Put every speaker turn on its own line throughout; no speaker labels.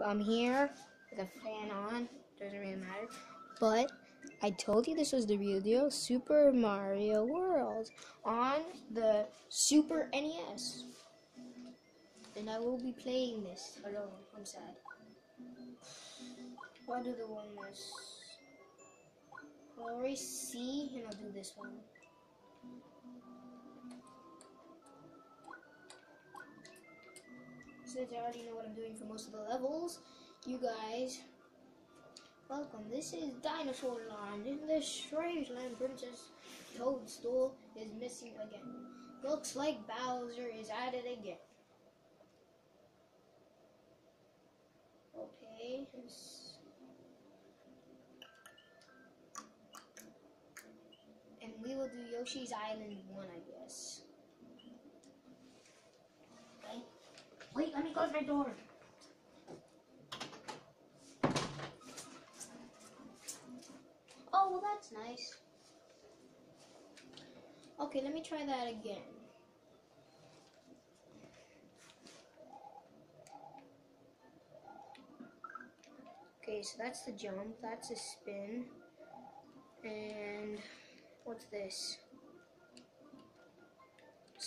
I'm here with a fan on. Doesn't really matter. But I told you this was the real deal. Super Mario World on the Super NES. And I will be playing this alone. I'm sad. Why do the one this? I'll already see, and I'll do this one. Since I already know what I'm doing for most of the levels, you guys, welcome. This is Dinosaur Land. In this strange land, Princess Toadstool is missing again. Looks like Bowser is at it again. Okay. And we will do Yoshi's Island 1, I guess. Okay. Wait, let me close my door. Oh, well, that's nice. Okay, let me try that again. Okay, so that's the jump, that's a spin. And what's this?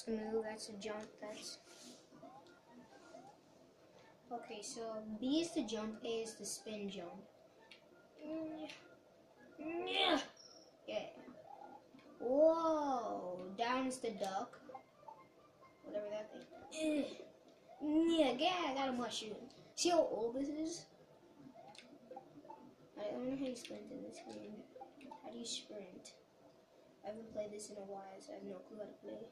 Move, that's a jump, that's Okay, so B is the jump, A is the spin jump. Yeah. Whoa. Down is the duck. Whatever that thing. Yeah, yeah, I got a mushroom. See how old this is? I don't know how you sprint in this game. How do you sprint? I haven't played this in a while, so I have no clue how to play.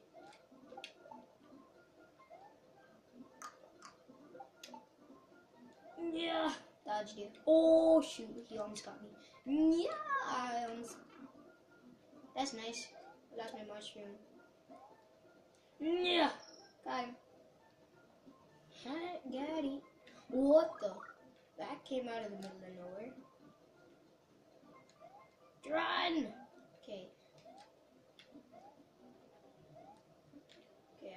Yeah, dodged you. Oh shoot, he almost got me. Yeah, I almost. That's nice. I lost my mushroom. Yeah, got him. Got it. What the? That came out of the middle of nowhere. Run! Okay. Okay.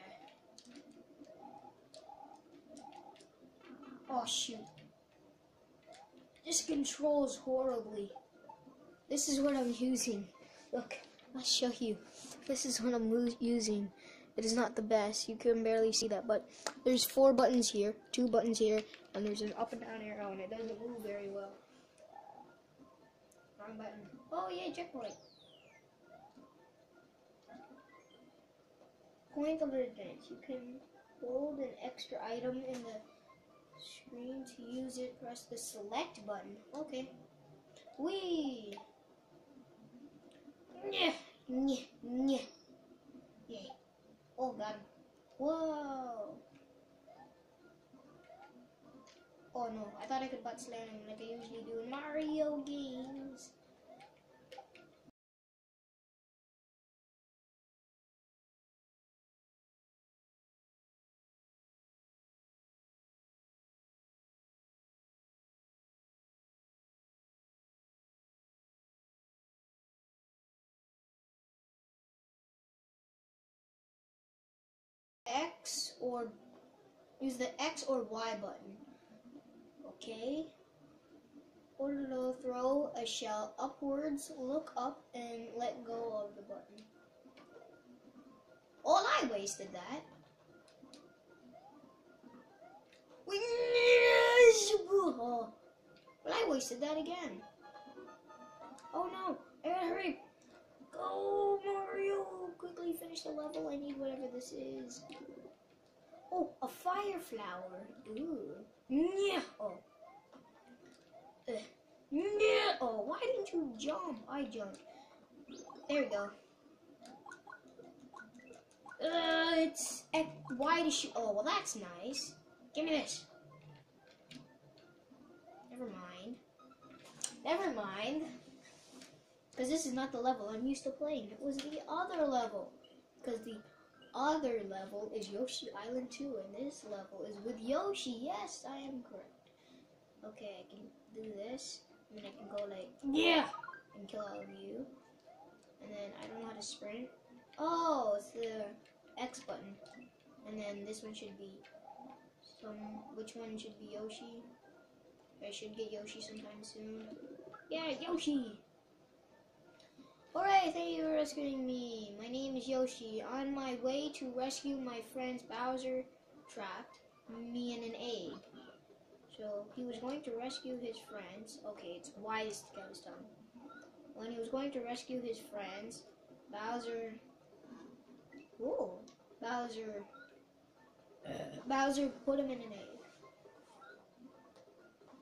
Oh shoot. This controls horribly. This is what I'm using. Look, I'll show you. This is what I'm using. It is not the best. You can barely see that, but there's four buttons here, two buttons here, and there's an up and down arrow, and it doesn't move very well. Wrong button. Oh, yeah, checkpoint. Point of advance. You can hold an extra item in the screen to use it. Press the select button. Okay. Wee. Yeah. Yeah. Yeah. Yeah. Oh, him. Whoa. Oh no, I thought I could butt slam like I usually do in Mario X or use the X or Y button. Okay. Order to throw a shell upwards, look up, and let go of the button. Oh, I wasted that. But I wasted that again. Oh no, I gotta hurry. Go, Mario! Quickly finish the level. I need whatever this is. Oh, a fire flower. Ooh. Yeah. Oh. Uh. Yeah. Oh, why didn't you jump? I jumped. There we go. Uh, it's why does she? Oh, well, that's nice. Give me this. Never mind. Never mind. Because this is not the level I'm used to playing. It was the other level. Because the other level is Yoshi Island 2, and this level is with Yoshi. Yes, I am correct. Okay, I can do this, and then I can go like, yeah, and kill all of you. And then I don't know how to sprint. Oh, it's the X button. And then this one should be some, which one should be Yoshi? I should get Yoshi sometime soon. Yeah, Yoshi! Alright, thank you for rescuing me. My name is Yoshi. On my way to rescue my friends Bowser trapped me in an egg. So he was going to rescue his friends. Okay, it's wise to is together tongue. When he was going to rescue his friends, Bowser. Ooh, Bowser. Bowser put him in an egg.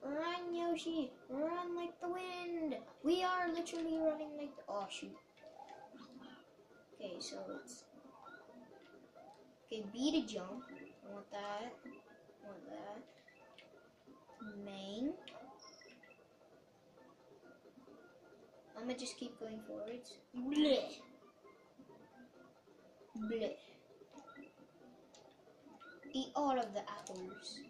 Run, Yoshi! Run like the wind! We are literally running like the. Oh, shoot. Okay, so it's. Okay, B to jump. I want that. I want that. Main. I'm gonna just keep going forwards. Bleh. Bleh. Eat all of the apples.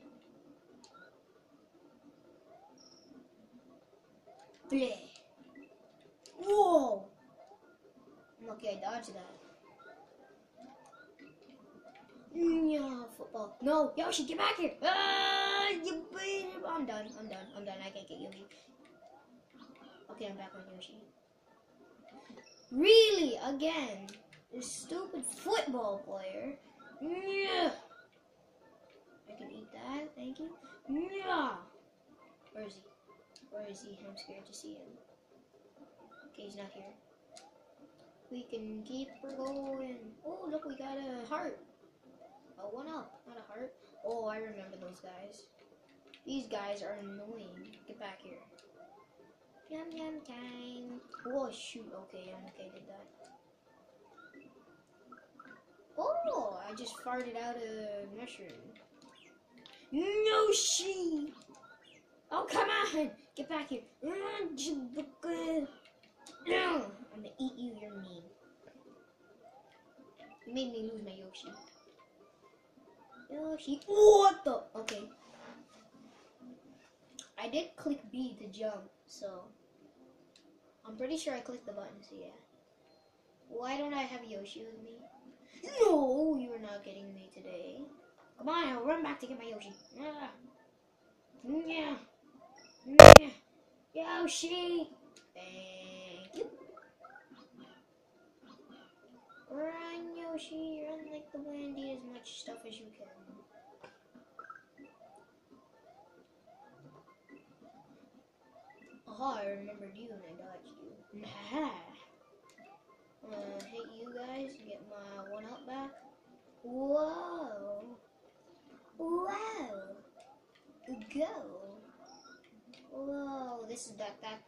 Bleh. Whoa! I'm lucky I dodged that. Yeah, football. No, Yoshi, get back here! Ah, you. I'm done. I'm done. I'm done. I can't get Yoshi. Okay, I'm back on Yoshi. Really? Again? This stupid football player. Yeah. I can eat that. Thank you. Yeah. Where is he? Where is he? I'm scared to see him. Okay, he's not here. We can keep going. Oh, look, we got a heart. A one up, not a heart. Oh, I remember those guys. These guys are annoying. Get back here. Yum yum time. Oh shoot, okay, I'm okay did that. Oh, I just farted out a mushroom. No she. Oh come on, get back here. I'm gonna eat you, you're mean. You made me lose my Yoshi. Yoshi. What the? Okay. I did click B to jump, so I'm pretty sure I clicked the button, so yeah. Why don't I have Yoshi with me? No, you're not getting me today. Come on, I'll run back to get my Yoshi. Ah. Yeah. Yeah. Yoshi. Thank you. Run, Yoshi. Run like the wind. Eat as much stuff as you can. Aha, I remembered you and I dodged you. Nah. I'm gonna hit you guys and get my one up back. Whoa. Whoa! Go. Whoa. This is that, that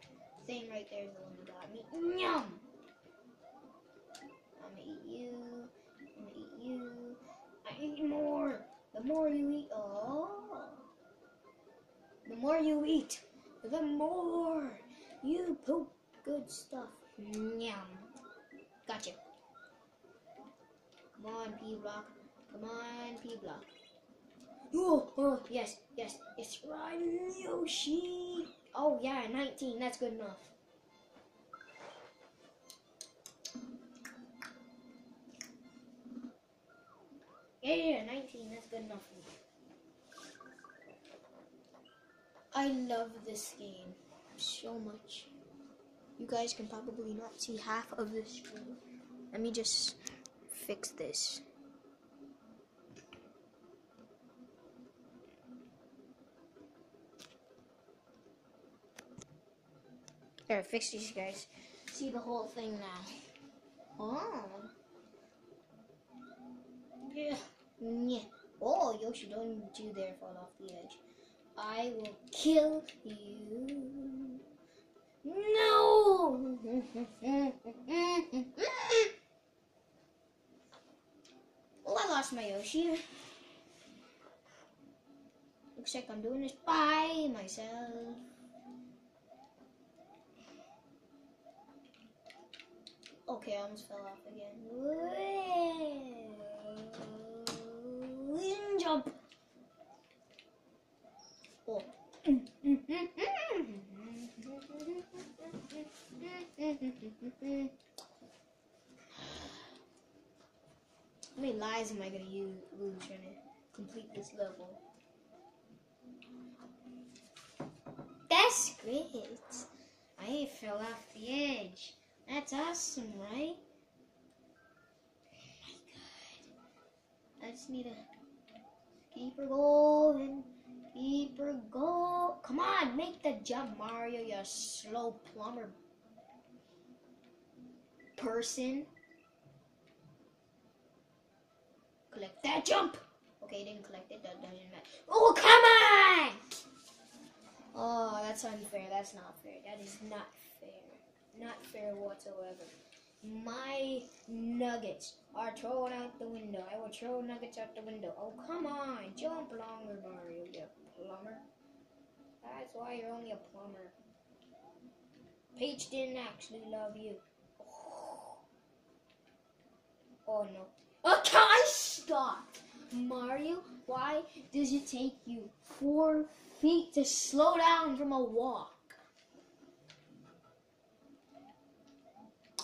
thing right there is the one that got me. Yum. I'm gonna eat you. I'm gonna eat you. I eat more. The more you eat, oh. The more you eat, the more you poop good stuff. Yum. Gotcha. Come on, P block. Come on, P block. Oh, oh, yes, yes, it's right, Yoshi. Oh, yeah, 19, that's good enough. Yeah, yeah, 19, that's good enough. I love this game so much. You guys can probably not see half of the screen. Let me just fix this. Fix these guys. See the whole thing now. Oh. Yeah. Yeah. Oh, Yoshi, don't you dare fall off the edge. I will kill you. No! oh, I lost my Yoshi. Looks like I'm doing this by myself. Okay, I almost fell off again. Jump. Oh. How many lives am I gonna use, lose trying to complete this level? That's great. I fell off the edge. That's awesome, right? Oh my god. I just need to keep her going. Keep her going. Come on, make the jump, Mario, you slow plumber person. Collect that jump. Okay, didn't collect it. That doesn't matter. Oh, come on! Oh, that's unfair. That's not fair. That is not. Not fair whatsoever. My nuggets are thrown out the window. I will throw nuggets out the window. Oh, come on. Jump longer, Mario, you plumber. That's why you're only a plumber. Peach didn't actually love you. Oh, no. Okay, I. Mario, why does it take you four feet to slow down from a walk?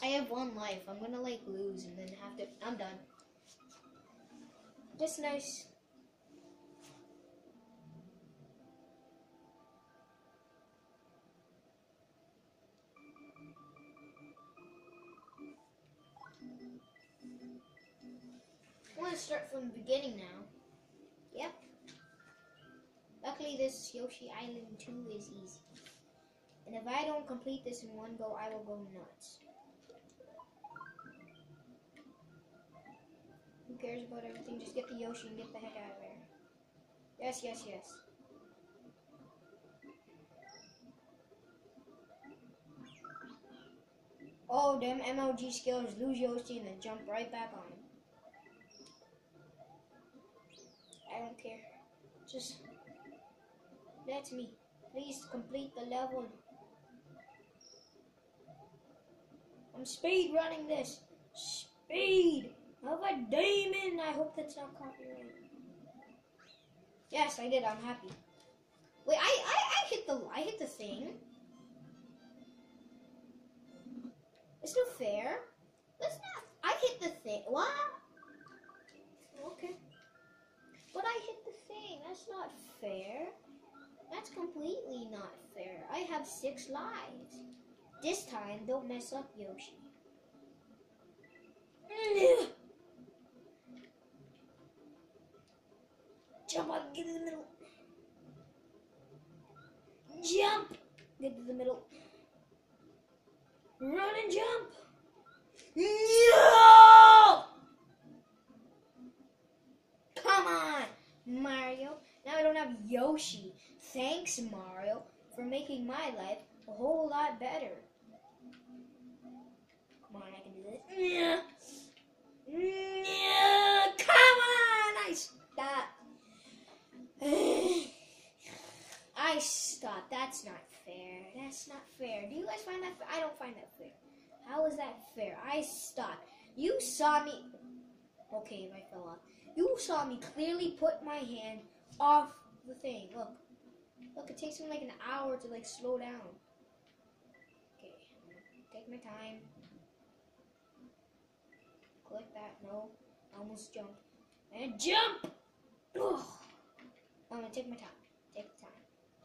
I have one life. I'm gonna like lose and then have to. I'm done. Just nice. I'm gonna start from the beginning now. Yep. Luckily, this Yoshi Island 2 is easy. And if I don't complete this in one go, I will go nuts. Cares about everything? Just get the Yoshi and get the heck out of there. Yes, yes, yes. Oh, them MLG skills lose Yoshi and then jump right back on him. I don't care. Just let me. Please complete the level. I'm speed running this. Speed of a demon. I hope that's not copyright. Yes, I did. I'm happy. Wait, I, I, I hit the I hit the thing. It's not fair. That's not. I hit the thing. What? Okay. But I hit the thing. That's not fair. That's completely not fair. I have six lives. This time, don't mess up, Yoshi. Jump up, get to the middle. Jump! Get to the middle. Run and jump! No! Come on, Mario. Now I don't have Yoshi. Thanks, Mario, for making my life a whole lot better. Come on, I can do this. Yeah. Yeah. Come on, I stop. I stop. That's not fair. That's not fair. Do you guys find that fair? I don't find that fair. How is that fair? I stop. You saw me. Okay, I fell off. You saw me clearly put my hand off the thing. Look. Look, it takes me like an hour to like slow down. Okay, take my time. Click that. No, I almost jumped. And jump! Ugh. I'm gonna take my time.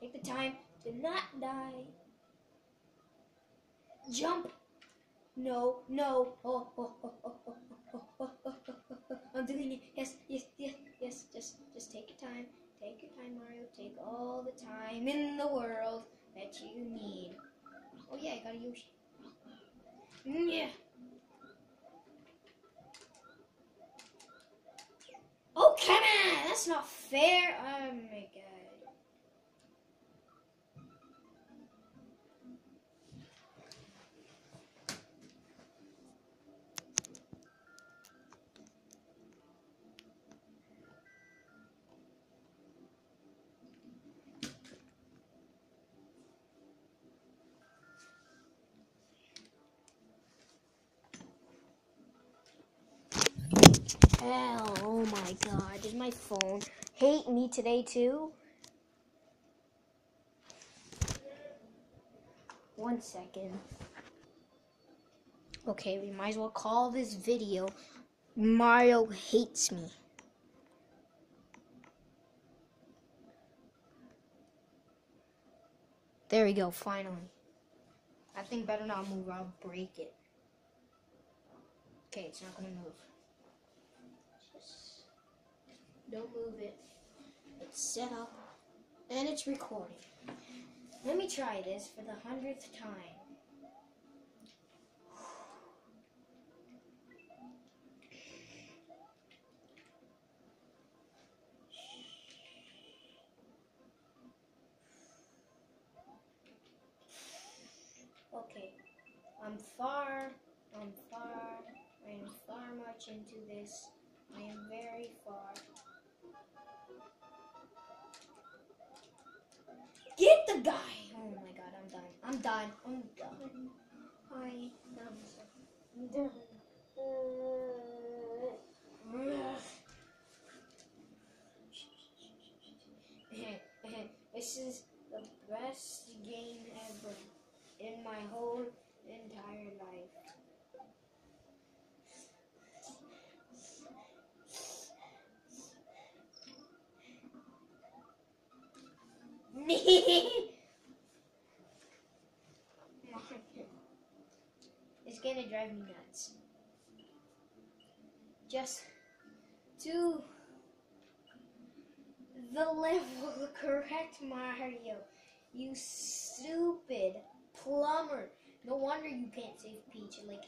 Take the time. To not die. Jump! No, no. Oh, oh, oh, oh, oh, oh, oh, oh, oh, oh. I'm doing it. Yes, yes, yes, yes. Just, just take your time. Take your time, Mario. Take all the time in the world that you need. Oh yeah, I got a Yoshi. Yeah. Oh, come on! That's not fair. Oh my god. Hell, oh my god, did my phone hate me today too? One second. Okay, we might as well call this video Mario Hates Me. There we go, finally. I think better not move I'll break it. Okay, it's not gonna move. Just don't move it. It's set up and it's recording. Let me try this for the hundredth time. Okay, I'm far, I'm far, I am far much into this. I am very far. Get the guy! Oh my god, I'm done. I'm done. Oh I'm done. I am done. this is the best game ever in my whole entire life. it's gonna drive me nuts. Just do the level correct, Mario. You stupid plumber. No wonder you can't save Peach in like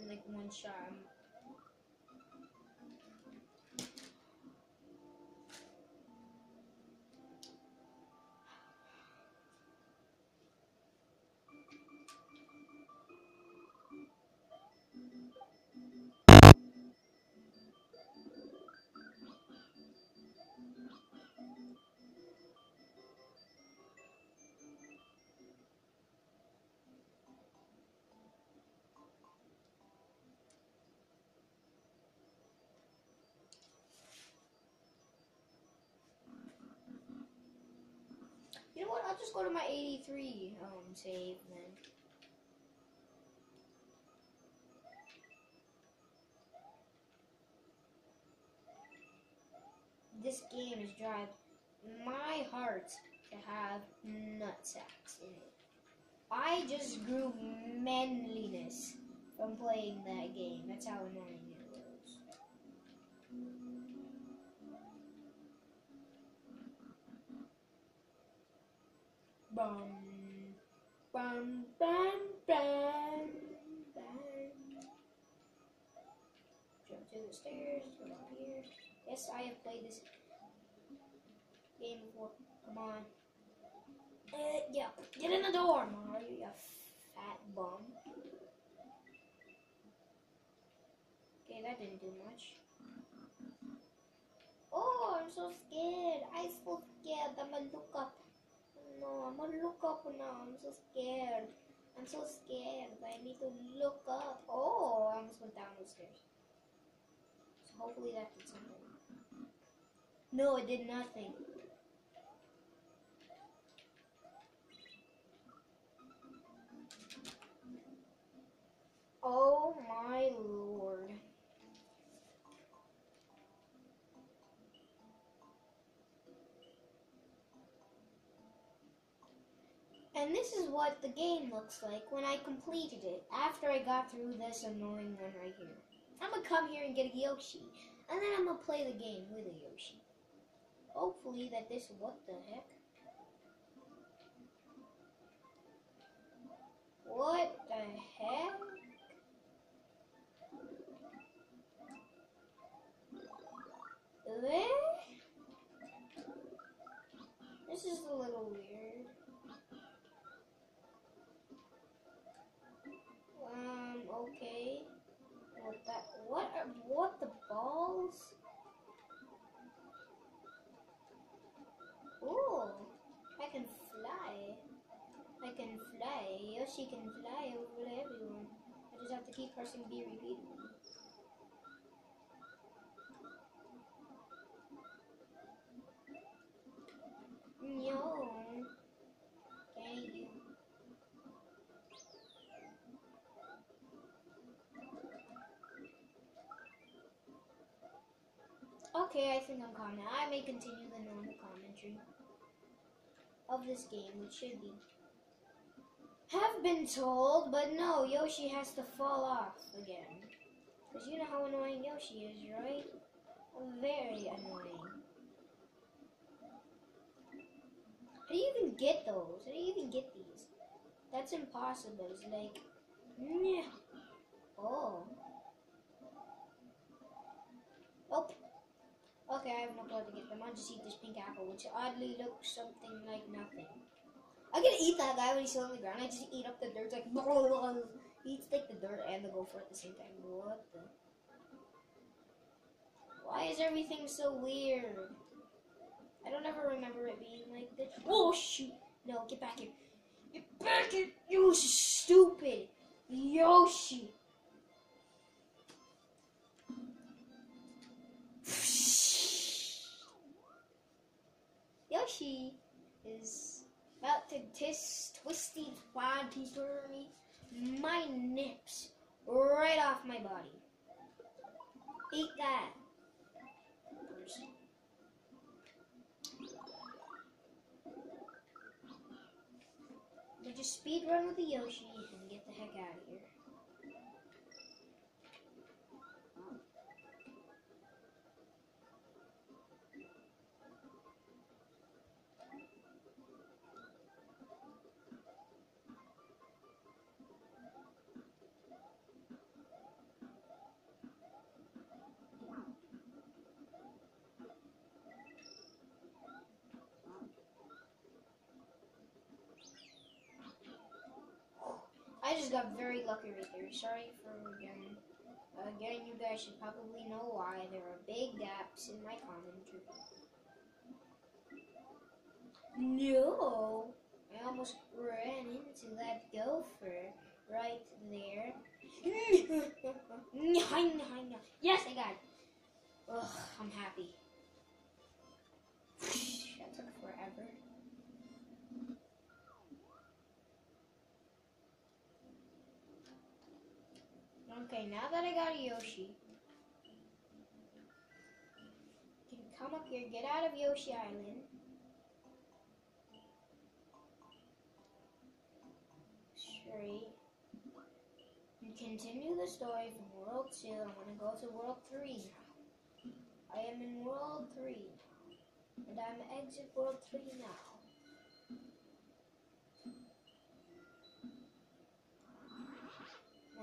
in like one shot. You know what? I'll just go to my 83 um save then. This game is drive my heart to have nutsacks in it. I just grew manliness from playing that game. That's how annoying Bum, bum, bum, bum, bum. Jump to the stairs, go up here. Yes, I have played this game before. Come on. Uh, yeah, get in the door, Mario, you fat bum. Okay, that didn't do much. Oh, I'm so scared. I'm so scared. I'm gonna look I'm gonna look up now. I'm so scared. I'm so scared. I need to look up. Oh, I almost went down the stairs. So hopefully that did something. No, it did nothing. Oh my lord. And this is what the game looks like when I completed it, after I got through this annoying one right here. I'm gonna come here and get a Yoshi, and then I'm gonna play the game with a Yoshi. Hopefully that this, what the heck? What the heck? This is a little weird. Um, okay. What that, what are, what the balls? Ooh, I can fly. I can fly. Yoshi can fly over everyone. I just have to keep pressing B repeatedly. No. Thank you. Okay, I think I'm calm now. I may continue the normal commentary of this game, which should be have been told, but no, Yoshi has to fall off again. Because you know how annoying Yoshi is, right? Very annoying. How do you even get those? How do you even get these? That's impossible. It's like, yeah. Oh. Oh. Okay, I have no clue to get them. I'll just eat this pink apple, which oddly looks something like nothing. I can eat that guy when he's still on the ground. I just eat up the dirt, like, blah he eats like the dirt and the gopher at the same time. What the? Why is everything so weird? I don't ever remember it being like this. Oh, shoot. No, get back here. Get back here, you stupid Yoshi. Yoshi is about to tis twisty twanty me my nips right off my body. Eat that. We just speed run with the Yoshi and get the heck out of here. I just got very lucky right there. Sorry for again. Again, uh, you guys should probably know why. There are big gaps in my commentary. No! I almost ran into that gopher right there. yes, I got it. Ugh, I'm happy. that took forever. Okay, now that I got a Yoshi, can come up here, get out of Yoshi Island. Straight. And continue the story from World 2. I'm going to go to World 3 now. I am in World 3 now, And I'm exit World 3 now.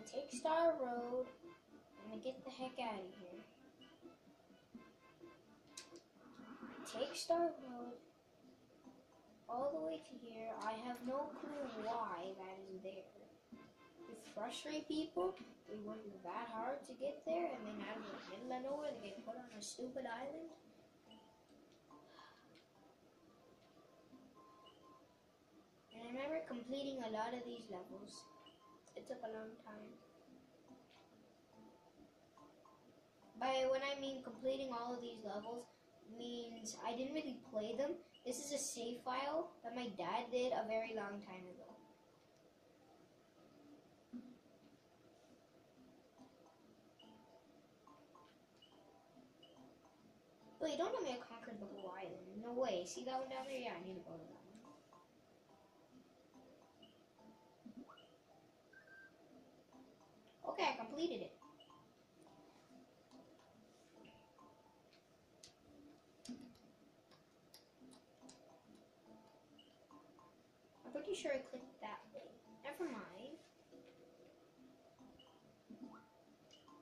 Take Star Road. I'm gonna get the heck out of here. Take Star Road all the way to here. I have no clue why that is there. To frustrate people, they work that hard to get there, and then out of the middle of nowhere, they get put on a stupid island. And I remember completing a lot of these levels. It took a long time. By when I mean completing all of these levels, means I didn't really play them. This is a save file that my dad did a very long time ago. Wait, don't tell me I conquered the whole island. No way. See that one down there? Yeah, I need to go to that. Okay, I completed it. I'm pretty sure I clicked that way. Never mind.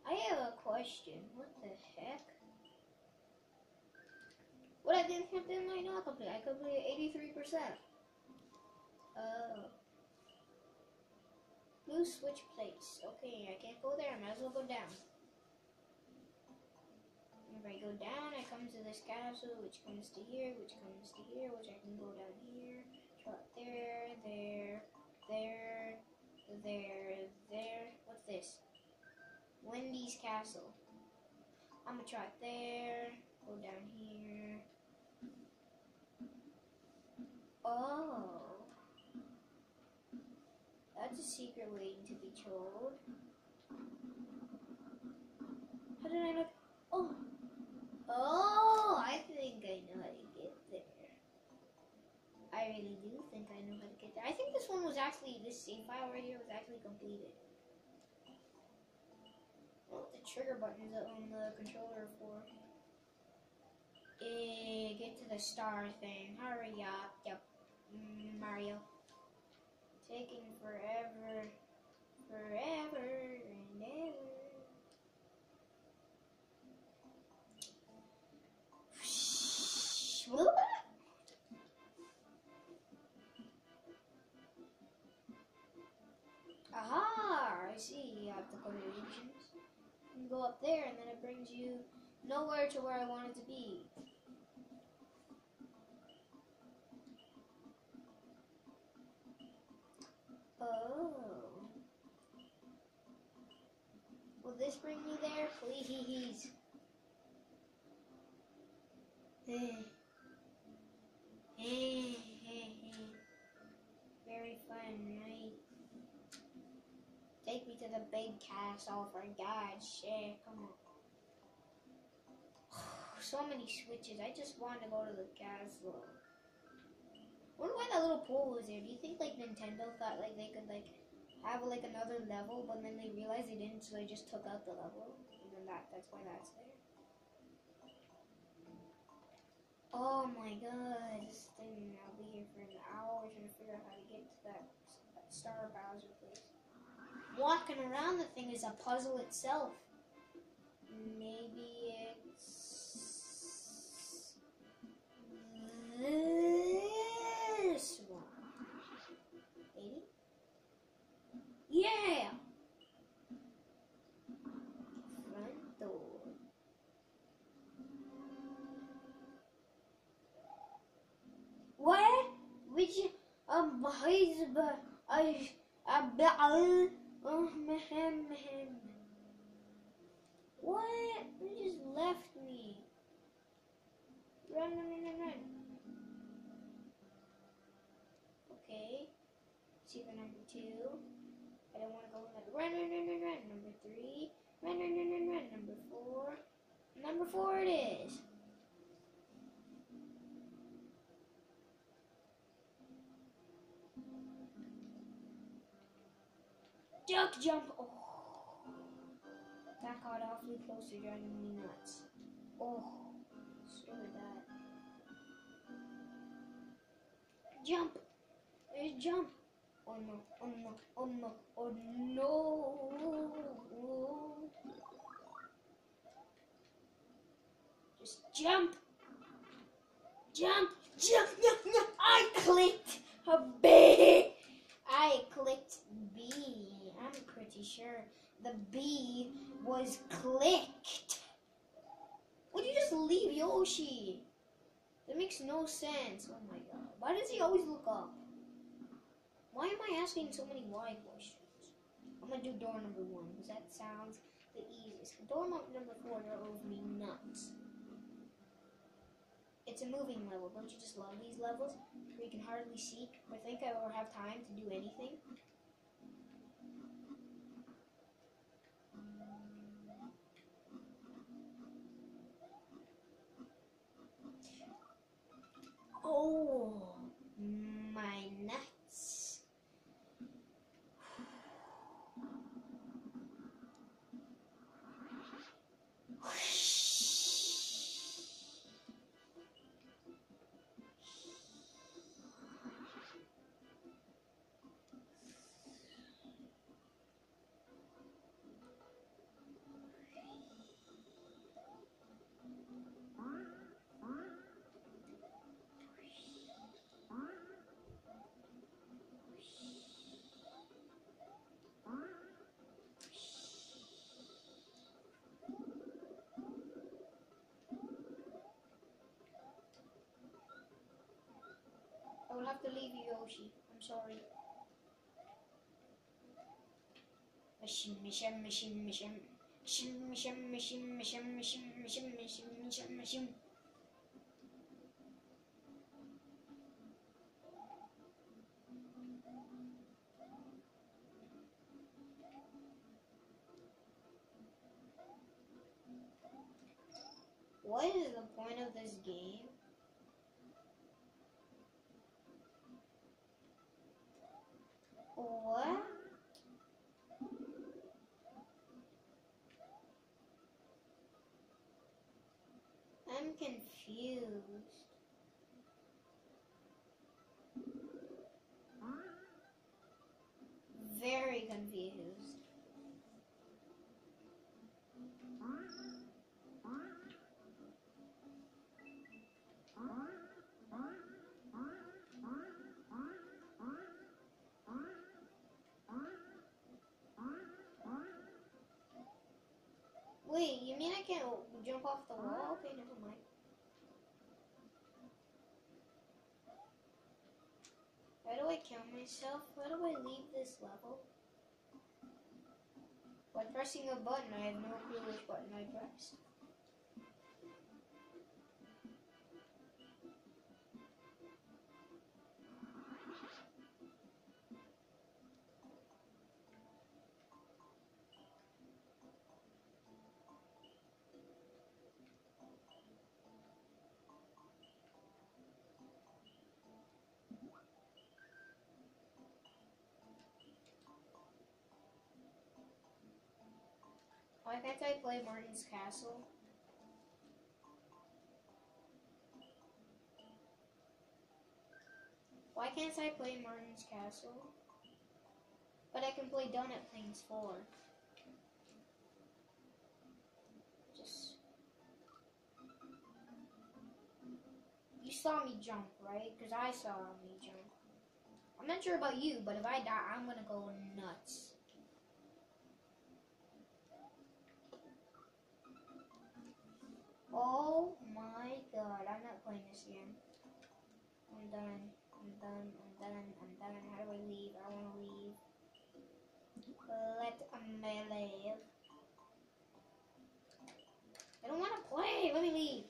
I have a question. What the heck? What I didn't, didn't I not complete? I completed 83%. Oh. Blue Switch Palace. Okay, I can't go there. I might as well go down. If I go down, I come to this castle, which comes to here, which comes to here, which I can go down here. Shot there, there, there, there, there. What's this? Wendy's castle. I'm gonna try it there. Go down here. Oh. That's waiting to be told. How did I know? Oh. Oh, I think I know how to get there. I really do think I know how to get there. I I think this one was actually this same file right here was actually completed. What the trigger buttons on the controller for? Eh, get to the star thing. Hurry up, yep. Mm, Mario. Taking forever, forever and ever. Aha! I see. You have to go. You go up there, and then it brings you nowhere to where I wanted to be. Oh. Will this bring me there? Please. Very fun, right? Take me to the big castle for God's sake. Come on. So many switches. I just want to go to the castle. Wonder why that little pool was there. Do you think like Nintendo thought like they could like have like another level, but then they realized they didn't, so they just took out the level, and then that that's why that's there. Oh my god, this thing, I'll be here for an hour trying to figure out how to get to that, that Star Bowser place. Walking around the thing is a puzzle itself. Maybe it's this one. Maybe? Yeah. Front door. Where? Which um hizb uh, uh, abal um, mehem What? You just left me. Run, run, run, run, Okay. See the number two. Want to go that. Run, run, run, run, run. Number three. Run, run, run, run, run. Number four. Number four it is. Duck jump. Oh. That got awfully close to driving me nuts. Oh. Did that. Jump. There's jump. Oh no, oh no, oh no, oh no. Just jump. Jump, jump, jump, jump. I clicked a B. I clicked B. I'm pretty sure the B was clicked. Would you just leave Yoshi? That makes no sense. Oh my god. Why does he always look up? Why am I asking so many why questions? I'm gonna do door number one because that sounds the easiest. Door number four drove me nuts. It's a moving level. Don't you just love these levels where you can hardly see or think or have time to do anything? Oh, have to leave you, Yoshi. I'm sorry. Machine, machine, machine. Machine, machine, machine, machine, machine, machine, machine, machine, machine. What is the point of this game? confused. Very confused. Wait, you mean I can't jump off the wall? Okay, never mind. How do I kill myself? How do I leave this level? By pressing a button, I have no clue which button I pressed. Play Morton's Castle? Why can't I play Morton's Castle? But I can play Donut Plains 4. Just. You saw me jump, right? Because I saw me jump. I'm not sure about you, but if I die, I'm gonna go nuts. Oh my god, I'm not playing this game. I'm done. I'm done. I'm done. I'm done. How do I leave? I want to leave. Let me leave. I don't want to play. Let me leave.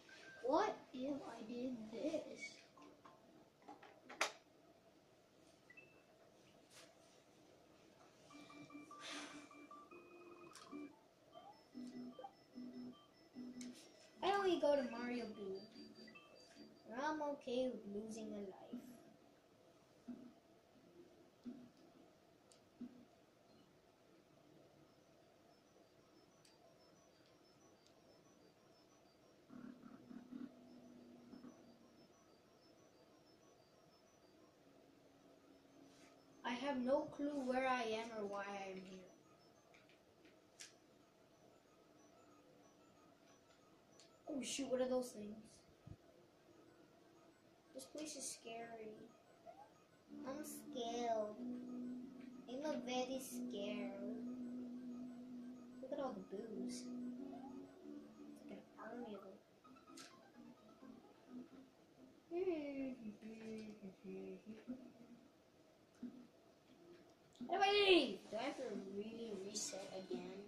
What if I did this? We go to Mario Blue? I'm okay with losing a life. I have no clue where I am or why I am here. Oh shoot, what are those things? This place is scary. I'm scared. I'm a very scared. Look at all the Boos. It's like an army of them. How do I leave? Do I have to really reset again?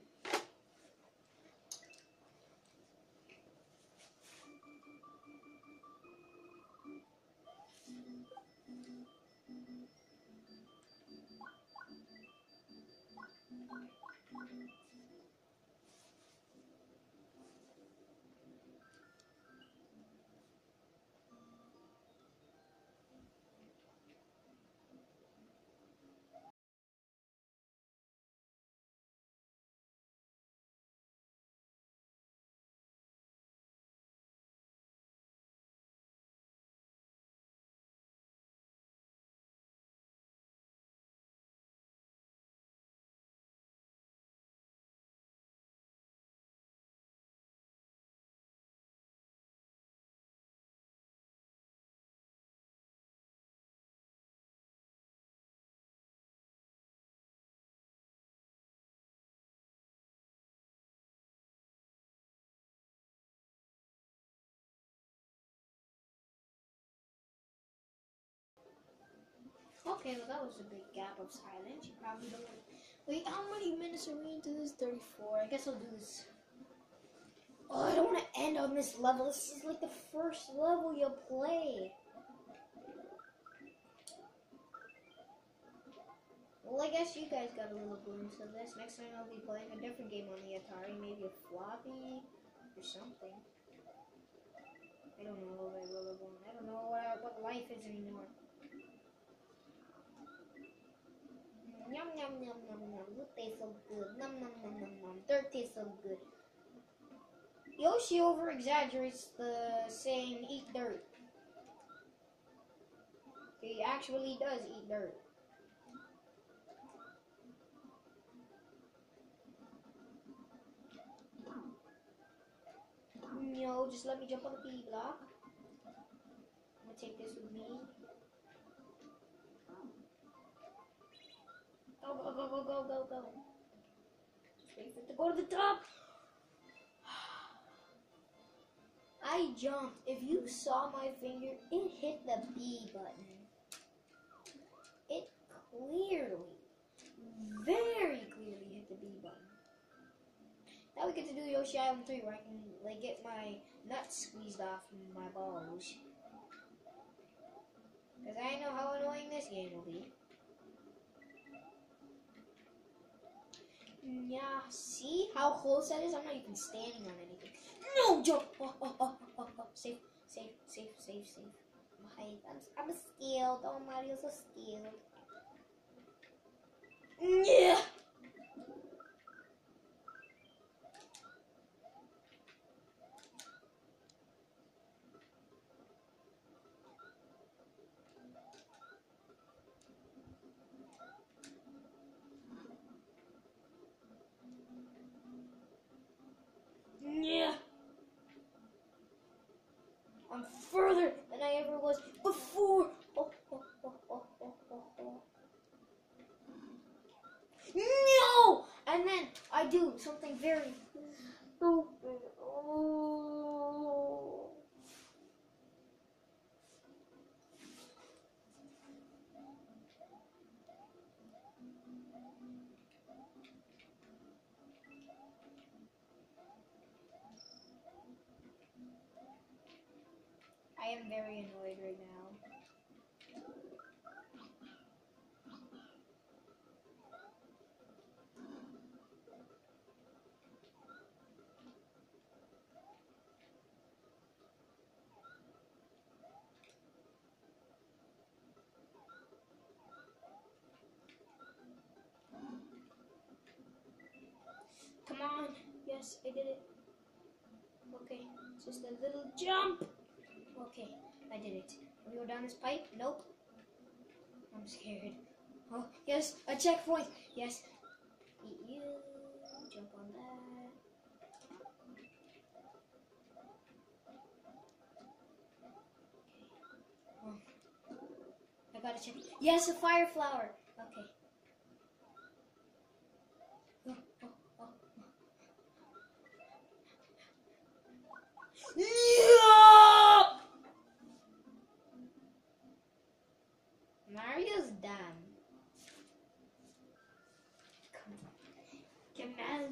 Okay, well that was a big gap of silence. You probably don't want Wait, how many minutes are we into this? 34. I guess I'll do this. Oh, I don't want to end on this level. This is like the first level you play. Well, I guess you guys got a little glimpse of this. Next time I'll be playing a different game on the Atari. Maybe a floppy or something. I don't know what I want. I don't know what, what life is anymore. Yum yum yum yum yum. You taste so good. Num num num num num. Dirt tastes so good. Yoshi over exaggerates the saying eat dirt. He actually does eat dirt. No, just let me jump on the B block. I'm gonna take this with me. Go, go, go, go, go, go, go. Just wait for it to go to the top. I jumped. If you saw my finger, it hit the B button. It clearly, very clearly hit the B button. Now we get to do Yoshi Island 3 where I can like get my nuts squeezed off my balls. Because I know how annoying this game will be. Yeah, see how close that is? I'm not even standing on anything. No, jump! Oh, oh, oh, oh, oh. Safe, safe, safe, safe, safe. I'm, I'm, skilled. Oh, Mario's so. Yeah! Yeah. I'm further than I ever was before. Oh, oh, oh, oh, oh, oh, oh. No! And then I do something very. Oh. I am very annoyed right now. Come on. Yes, I did it. Okay, just a little jump. Okay, I did it. Can we go down this pipe? Nope. I'm scared. Oh, yes, a checkpoint. Yes. You. Jump on that. Oh. I got a check. Yes, a fire flower. Okay. Oh, oh, oh, oh. Yeah! Mario's done. Come on. Come on.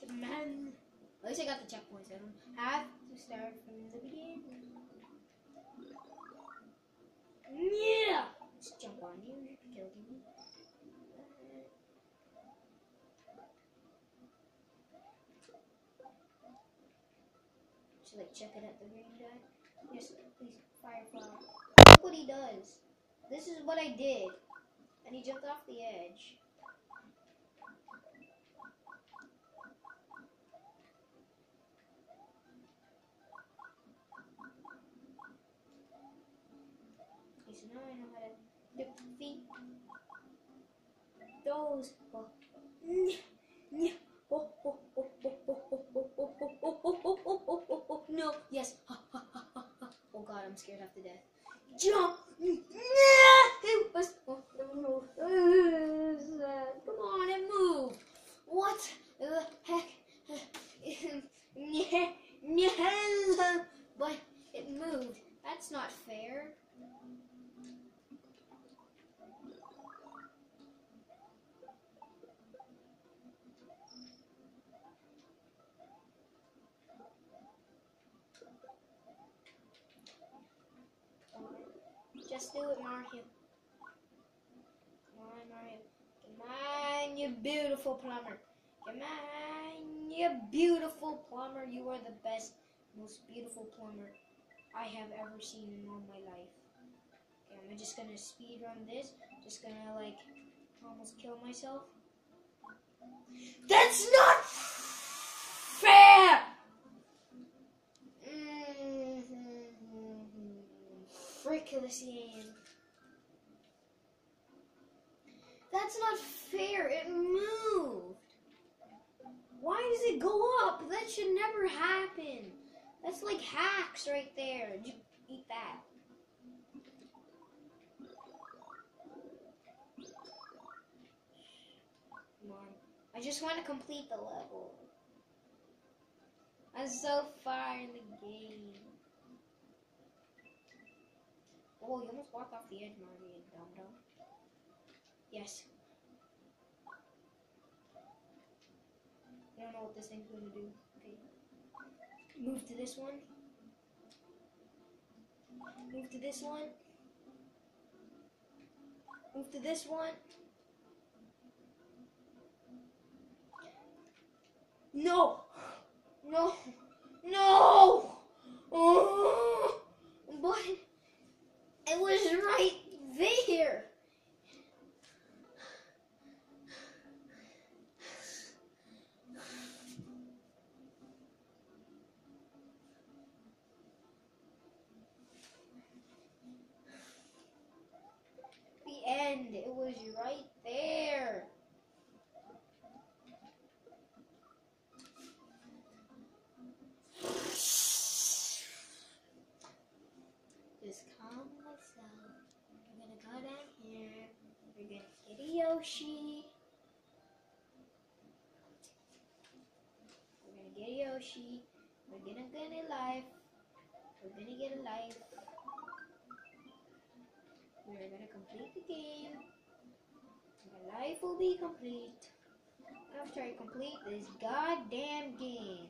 Come on. At least I got the checkpoints. I don't have to start from the beginning. Yeah! Let's jump on you. Kill you. Should like check it at the green guy? Yes, please. Firefly. Look what he does. This is what I did. And he jumped off the edge. Okay, so now I know how to defeat those. Oh. Oh, oh, oh, oh, oh, oh, oh, oh, oh, oh, oh, oh, oh, oh, oh, oh. No, yes. Oh god, I'm scared half to death. Jump! It was. Oh. Come on, it moved. What the heck? But it moved. That's not fair. Just do it, Mario. Come on, Mario. Come on, you beautiful plumber. Come on, you beautiful plumber. You are the best, most beautiful plumber I have ever seen in all my life. Okay, I'm just gonna speed run this. Just gonna like almost kill myself. That's not game. That's not fair. It moved. Why does it go up? That should never happen. That's like hacks right there. J- Eat that. Come on. I just want to complete the level. I'm so far in the game. Oh, you almost walked off the edge, Mario, you dum dum. Yes. I don't know what this thing's to do. Okay. Move to this one. Move to this one. Move to this one. No! No! No! Oh! But it was right there. The end. It was right there. Just calm myself. I'm gonna go down here. We're gonna get a Yoshi. We're gonna get a Yoshi. We're gonna get a life. We're gonna get a life. We're gonna complete the game. My life will be complete after I complete this goddamn game.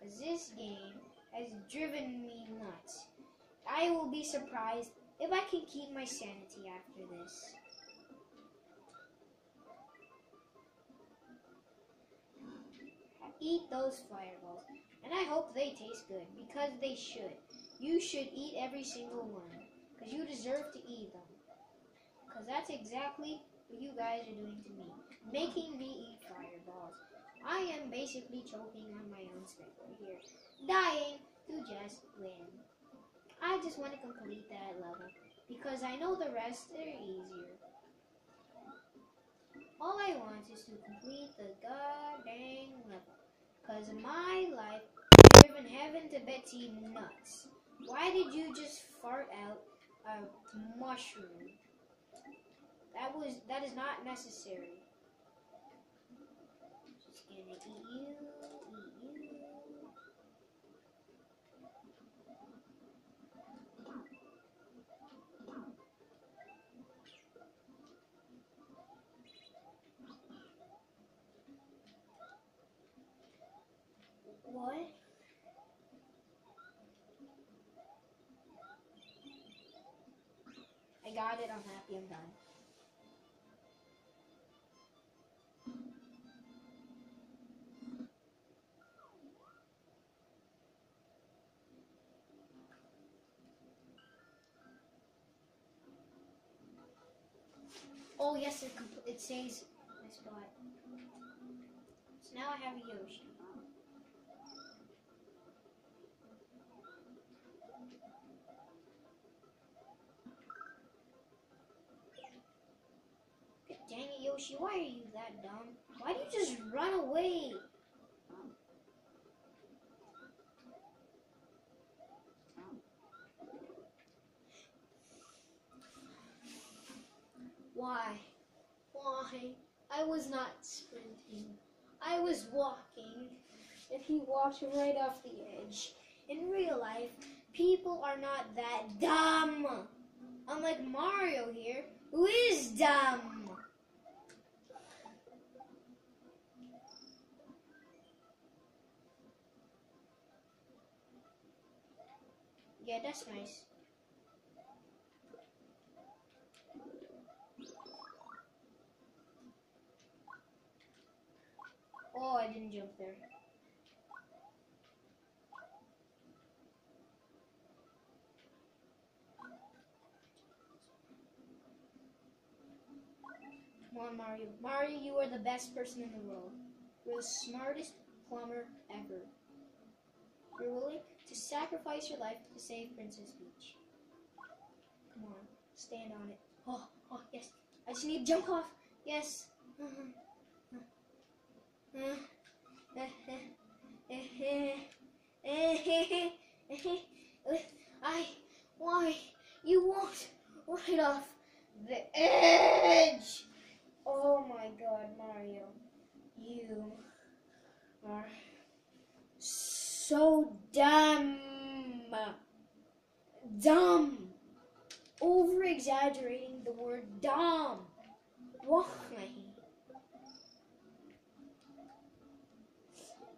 Because this game has driven me nuts. I will be surprised if I can keep my sanity after this. Eat those fireballs. And I hope they taste good because they should. You should eat every single one because you deserve to eat them. Because that's exactly what you guys are doing to me. Making me eat fireballs. I am basically choking on my own spit right here. Dying to just win. I just want to complete that level because I know the rest are easier. All I want is to complete the goddamn level because my life has driven heaven to Betsy nuts. Why did you just fart out a mushroom? That was that is not necessary. Just gonna eat you, eat you. What? I got it. I'm happy. I'm done. Oh yes, it it says my spot. So now I have a Yoshi. Dang it, Yoshi, why are you that dumb? Why do you just run away? Why? Why? I was not sprinting. I was walking. And he walked right off the edge. In real life, people are not that dumb. Unlike Mario here, who is dumb. Yeah, that's nice. Oh, I didn't jump there. Come on, Mario. Mario, you are the best person in the world. You're the smartest plumber ever. You're willing to sacrifice your life to save Princess Peach. Come on, stand on it. Oh, oh, yes. I just need to jump off. Yes. I, why, you won't right off the edge. Oh my god, Mario. You are so dumb. Dumb. Over exaggerating the word dumb. Why?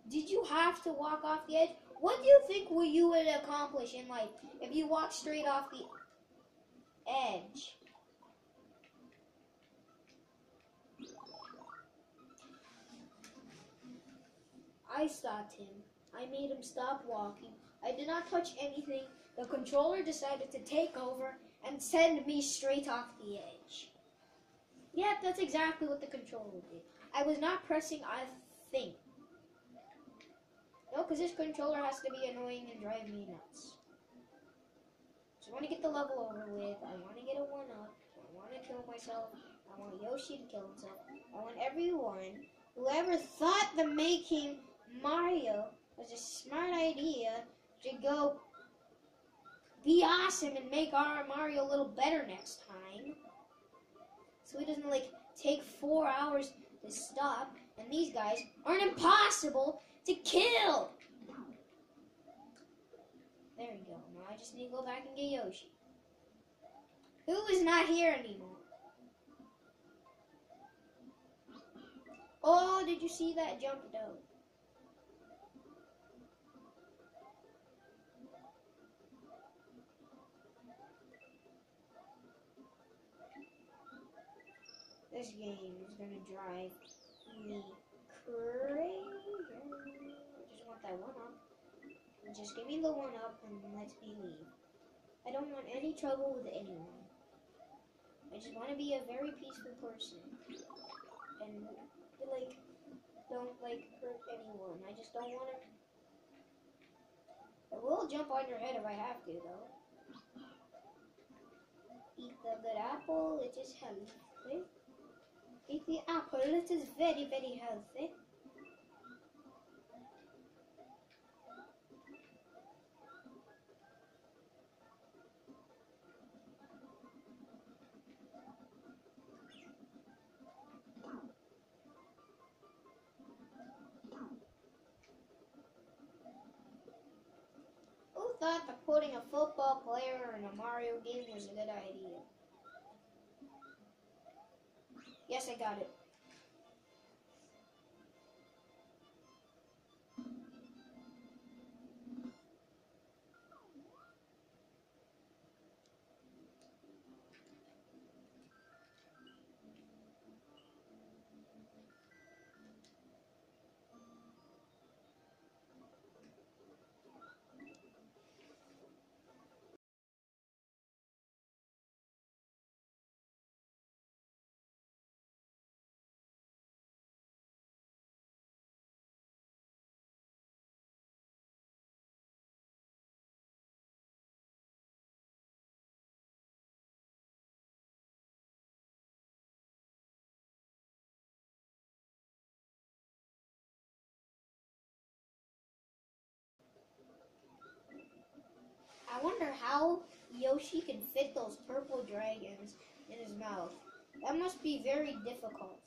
Did you have to walk off the edge? What do you think will you would accomplish in life if you walk straight off the edge? I stopped him. I made him stop walking. I did not touch anything. The controller decided to take over and send me straight off the edge. Yeah, that's exactly what the controller did. I was not pressing a thing. No, because this controller has to be annoying and drive me nuts. So I want to get the level over with. I want to get a 1-up. I want to kill myself. I want Yoshi to kill himself. I want everyone, whoever thought the making Mario was a smart idea, to go be awesome and make our Mario a little better next time. So he doesn't like take four hours to stop, and these guys aren't impossible to kill. There we go. Now I just need to go back and get Yoshi. Who is not here anymore? Oh, did you see that jump though? This game is gonna drive me crazy. I just want that one up. Just give me the one up and let me leave. I don't want any trouble with anyone. I just want to be a very peaceful person. And, like, don't, like, hurt anyone. I just don't want to... I will jump on your head if I have to, though. Eat the good apple, it is healthy. Eat the apple, it is very, very healthy. Who thought that putting a football player in a Mario game was a good idea? Yes, I got it. I wonder how Yoshi can fit those purple dragons in his mouth. That must be very difficult.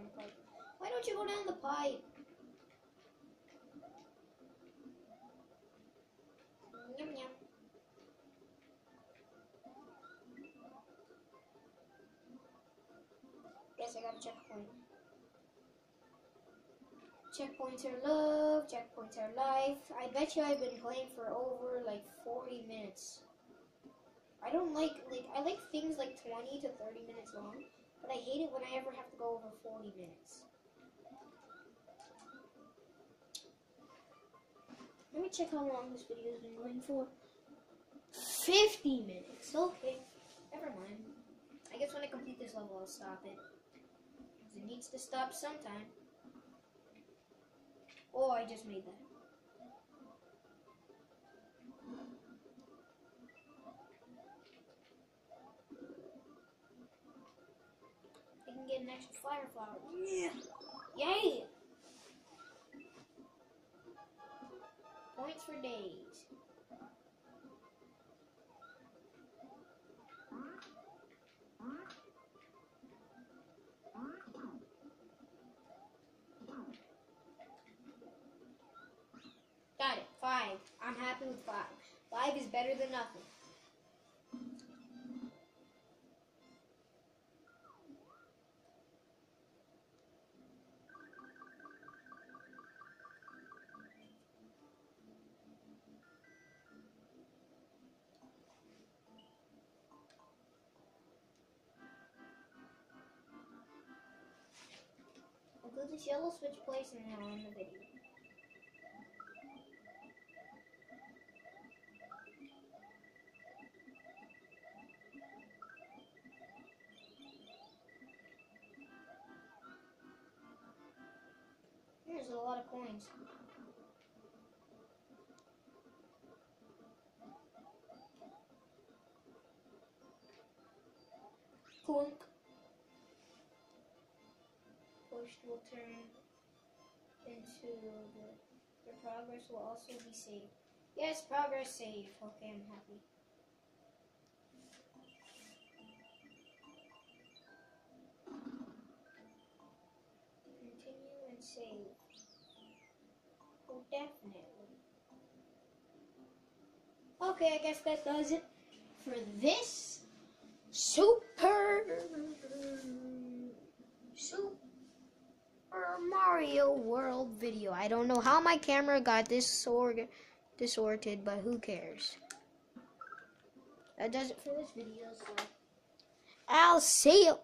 Down the pipe. Why don't you go down the pipe? Yum yum. Yes, I got a checkpoint. Checkpoints are love, checkpoints are life. I bet you I've been playing for over like 40 minutes. I don't like, like, I like things like 20 to 30 minutes long, but I hate it when I ever have to go over 40 minutes. Let me check how long this video has been going for. 50 minutes. Okay, never mind. I guess when I complete this level, I'll stop it. it needs to stop sometime. Oh, I just made that. Get an extra fire flower. Yeah. Yay! Points for days. Got it. Five. I'm happy with five. Five is better than nothing. Switch Palace and then I'll end the video. Push will turn into the, the progress will also be saved. Yes, progress saved. Okay, I'm happy. Continue and save. Oh, definitely. Okay, I guess that does it for this Super Super Mario World video. I don't know how my camera got disorg disordered, but who cares? That does it for this video. So I'll see you.